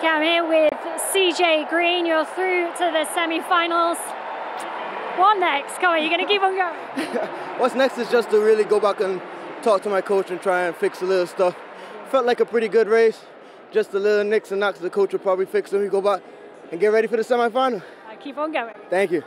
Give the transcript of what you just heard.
Okay, I'm here with Cejhae Greene. You're through to the semi-finals. What next? Come on, you're going to keep on going. What's next is just to really go back and talk to my coach and try and fix a little stuff. Felt like a pretty good race. Just a little nicks and knocks the coach will probably fix them. We go back and get ready for the semi-final. I keep on going. Thank you.